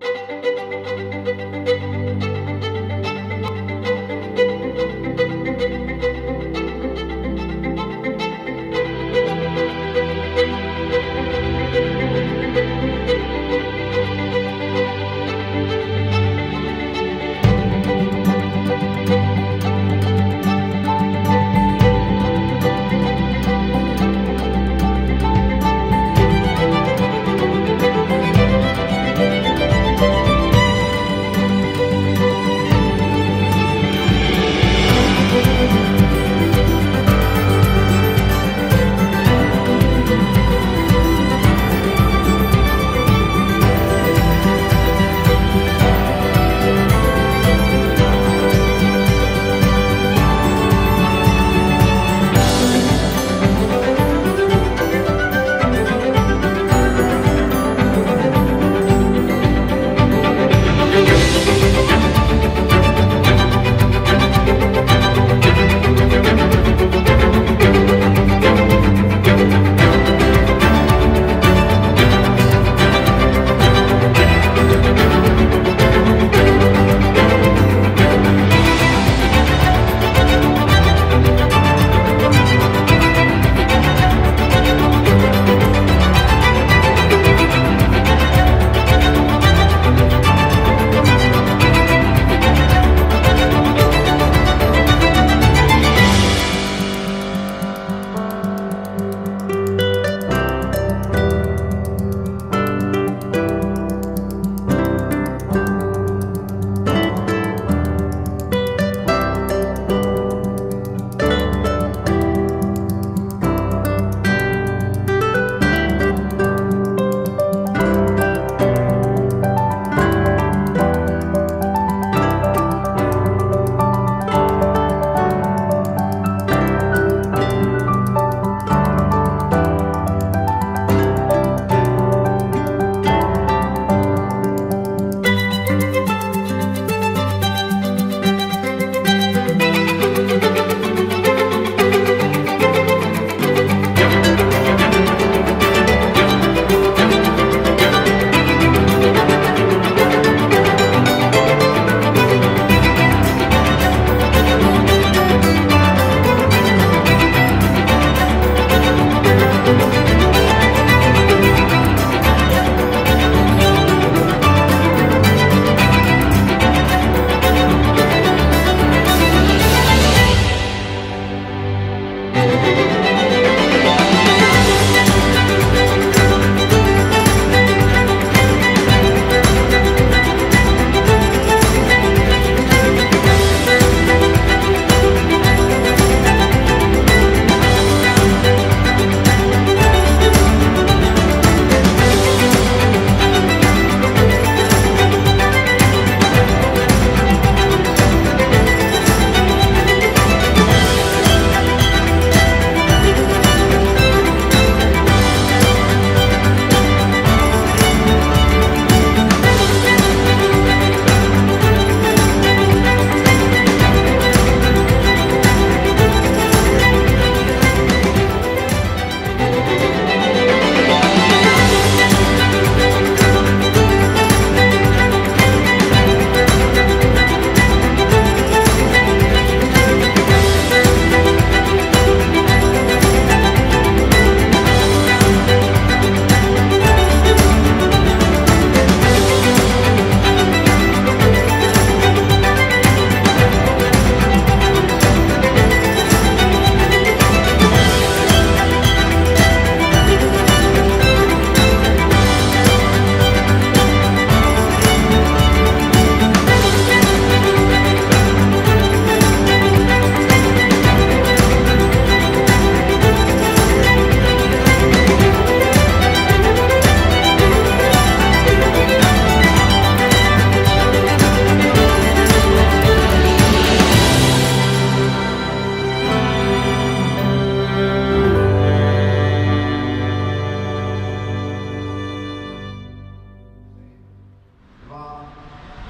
Música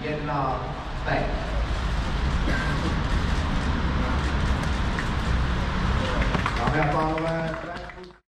1b. Dámy a pánové,